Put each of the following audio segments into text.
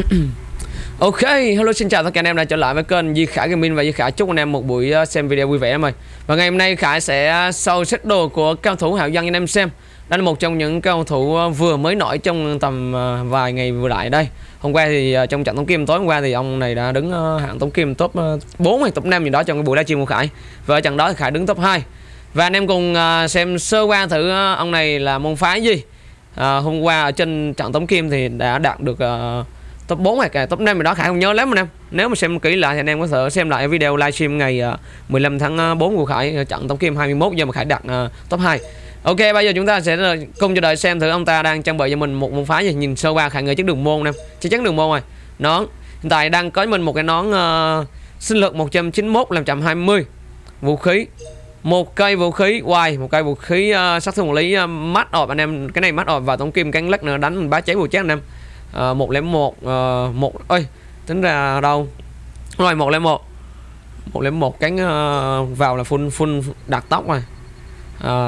Ok, hello xin chào tất cả anh em đã trở lại với kênh Di Khải Gaming và Di Khải chúc anh em một buổi ờ, xem video vui vẻ em ơi. Và ngày hôm nay Khải sẽ ờ, sâu xét đồ của cao thủ Hạo Dân anh em xem. Đây là một trong những cao thủ ờ, vừa mới nổi trong tầm vài ngày vừa lại đây. Hôm qua thì trong trận tống kim tối hôm qua thì ông này đã đứng hạng tống kim top 4 hay top 5 gì đó trong cái buổi livestream của Khải. Và ở trận đó thì Khải đứng top 2. Và anh em cùng xem sơ qua thử ông này là môn phái gì. À, hôm qua ở trên trận tống kim thì đã đạt được uh, top 4 hay cả top 5 gì đó Khải không nhớ lắm anh em. Nếu mà xem kỹ lại thì anh em có thể xem lại video livestream ngày ờ, 15 tháng ờ, 4 của Khải ờ, trận tổng kim 21 giờ mà Khải đặt top 2 Ok bây giờ chúng ta sẽ cùng chờ đợi xem thử ông ta đang trang bị cho mình một môn phái gì. Nhìn sơ qua Khải người chắc đường môn em chắc chắn đường môn rồi. Nón. Hiện tại đang có mình một cái nón uh, sinh lực 191 làm chậm 20 vũ khí. Một cây vũ khí. Hoài một cây vũ khí uh, sát thương lý uh, mắt ọp anh em. Cái này mắt ọp và tổng kim cắn lắc nữa đánh bá cháy bùa chết anh em uh, 101 uh, một ơi tính ra đâu? Rồi một lẻ một. một lẻ một cánh uh, ờ, vào là full full đặt tóc rồi.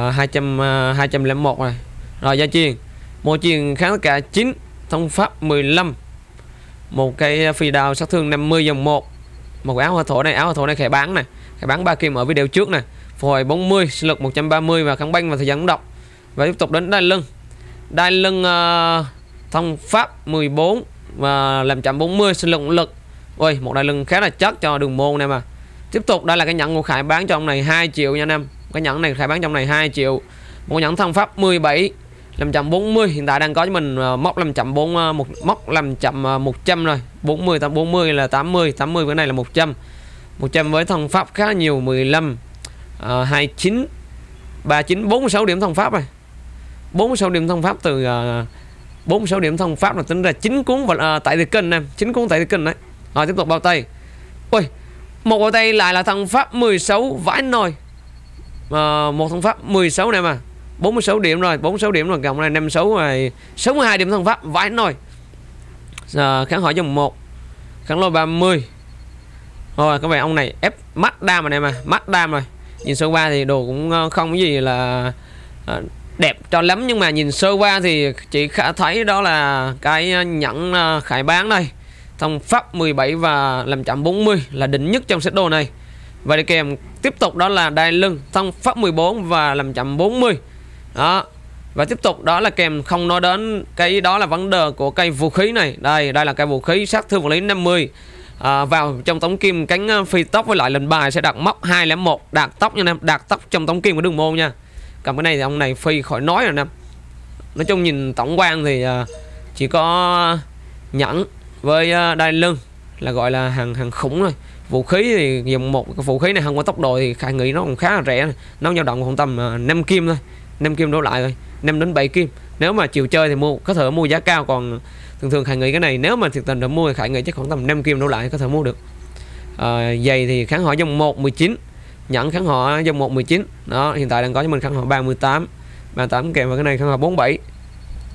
Uh, 200 uh, 201 rồi. Rồi gia chiên. Một chiên kháng cả 9 thông pháp 15 một cây ờ, phi đào sát thương 50 dòng 1 một. Áo hoa thổ này áo hoa thổ này khẽ bán này. Khẽ bán ba kim ở video trước này. Phục hồi 40 sinh lực 130 và kháng banh và thời gian độc. Và tiếp tục đến đai lưng. Đai lưng uh, thông pháp 14 và làm chậm 40 sinh lực lực. Ôi một đại lưng khá là chất cho đường môn này mà. Tiếp tục đây là cái nhẫn của khải bán trong này 2 triệu nha anh em. Cái nhẫn này khải bán trong này 2 triệu. Một nhẫn thông pháp 17 làm chậm 40 hiện tại đang có cho mình uh, móc làm chậm 4 uh, ờ, một móc làm chậm ờ, uh, 100 rồi. 40 tầm 40 là 80 80 cái này là 100 100 với thông pháp khá nhiều 15 uh, 29 39 46 điểm thông pháp rồi. 46 điểm thông pháp từ uh, 46 điểm thông pháp là tính ra 9 cuốn và à, tại thì kênh em. 9 cuốn tại thì kênh đấy. Rồi tiếp tục bao tay. Ui một bao tay lại là thằng pháp 16 vãi nồi. À, một thằng pháp 16 này mà. 46 điểm rồi 46 điểm rồi. Cộng này 56 rồi. 62 điểm thằng pháp vãi nồi. À, kháng hỏi dòng 1 kháng lôi 30 rồi các bạn ông này ép mắt đam này mà. Mắt đam rồi nhìn số 3 thì đồ cũng ờ, không có gì là à, đẹp cho lắm nhưng mà nhìn sơ qua thì chị khả thấy đó là cái nhẫn ờ, khải bán đây. Thông pháp 17 và làm chậm 40 là đỉnh nhất trong set đồ này. Và đi kèm tiếp tục đó là đai lưng thông pháp 14 và làm chậm 40 đó. Và tiếp tục đó là kèm không nói đến cái đó là vấn đề của cây vũ khí này. Đây đây là cây vũ khí sát thương vật lý 50 à, ờ, vào trong tống kim cánh ờ, phi tóc với lại lần bài sẽ đặt móc 201 đạt tóc nha em đạt tóc trong tống kim của đường môn nha cầm cái này thì ông này phi khỏi nói rồi nè. Nói chung nhìn tổng quan thì à, chỉ có nhẫn với à, đai lưng là gọi là hàng hàng khủng rồi vũ khí thì dùng một cái vũ khí này không có tốc độ thì khai nghĩ nó còn khá là rẻ nó dao động khoảng tầm à, 5 kim thôi 5 kim đổ lại rồi 5 đến 7 kim. Nếu mà chiều chơi thì mua có thể mua giá cao còn thường thường khải nghĩ cái này nếu mà thực tình đã mua thì khải nghĩ chắc khoảng tầm 5 kim đổ lại có thể mua được. À, giày thì kháng hỏi dòng 1 19 nhẫn kháng họ dòng 119 đó hiện tại đang có cho mình kháng họ 38 38 kèm vào cái này kháng họ 47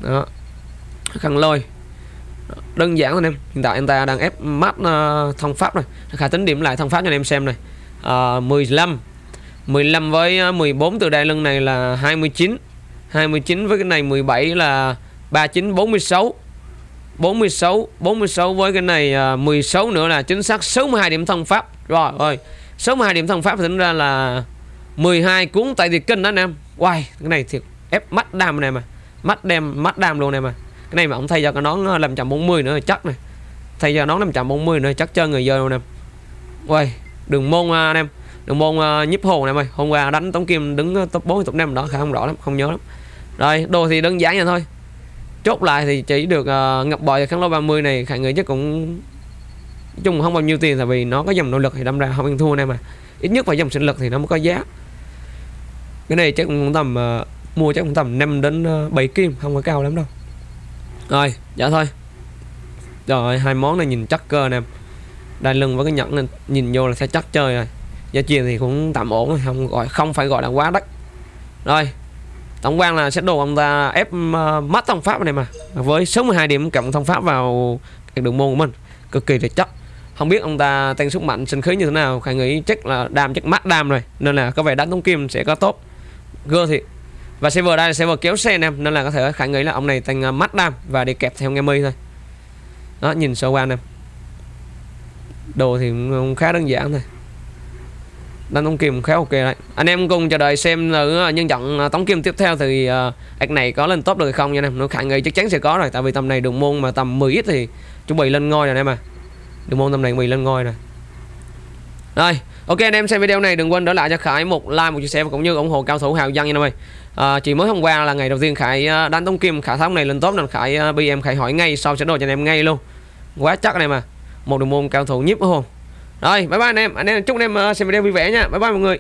đó khăn lôi. Đơn giản thôi em. Hiện tại anh ta đang ép mắt ờ, uh, thông pháp rồi. Khả tính điểm lại thông pháp cho anh em xem này. Uh, 15 15 với ờ, 14 từ đai lưng này là 29 29 với cái này 17 là 39 46 46 46 với cái này ờ, uh, 16 nữa là chính xác 62 điểm thông pháp. Rồi ơi 62 điểm thông pháp tính ra là 12 cuốn tại thì kinh đó anh em. Wow cái này thiệt ép mắt đam này mà Mắt đem mắt đam luôn này mà Cái này mà ông thay cho cái nón ờ, 540 nữa chắc này. Thay cho nón 540 nữa chắc chơi người dơ luôn em. Wow đường môn ờ, anh em. Đường môn uh, nhíp hồ này ơi. Hôm qua đánh Tống Kim đứng top 4 top 5 đó khá không rõ lắm Không nhớ lắm. Rồi đồ thì đơn giản vậy thôi. Chốt lại thì chỉ được uh, ngập bòi kháng lô 30 này Khả người chắc cũng chung không bao nhiêu tiền tại vì nó có dòng nội lực thì đâm ra không ăn thua này mà ít nhất phải dòng sinh lực thì nó mới có giá. Cái này chắc cũng tầm uh, mua chắc cũng tầm 5 đến ờ, uh, 7 kim không có cao lắm đâu. Rồi dạ thôi. Rồi hai món này nhìn chắc cơ nè đai lưng với cái nhẫn này nhìn vô là sẽ chắc chơi rồi. Giá tiền thì cũng tạm ổn không gọi không phải gọi là quá đắt. Rồi tổng quan là sẽ đồ ông ta ép ờ, uh, mắt thông pháp này mà với 62 điểm cộng thông pháp vào cái đường môn của mình. Cực kỳ là chắc không biết ông ta tăng sức mạnh sinh khí như thế nào. Khải nghĩ chắc là đam chắc mắt đam rồi. Nên là có vẻ đánh tống kim sẽ có tốt. Gơ thiệt và server đây là server kéo xe em nên là có thể khải nghĩ là ông này tăng à, mắt đam và đi kẹp theo nghe mi thôi. Đó nhìn sơ qua anh em đồ thì cũng khá đơn giản thôi. Đánh tống kim khá ok đấy. Anh em cùng chờ đợi xem là à, nhân trận à, tống kim tiếp theo thì uh, này có lên top được hay không nha anh em. Nó khả nghi chắc chắn sẽ có rồi. Tại vì tầm này đường môn mà tầm 10 ít thì chuẩn bị lên ngôi rồi anh em à đường môn tầm này mình lên ngôi rồi. Rồi ok anh em xem video này đừng quên để lại cho khải một like một chia sẻ và cũng như ủng hộ cao thủ hào dân nha anh em ơi à, chỉ mới hôm qua là ngày đầu tiên khải à, đánh tống kim khải thắng này lên top nên khải à, bm khải hỏi ngay sau sẽ đồ cho anh em ngay luôn. Quá chắc anh em à một đường môn cao thủ nhíp hồn. Rồi bye bye anh em. Anh em chúc anh em à, xem video vui vẻ nha. Bye bye mọi người.